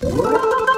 Música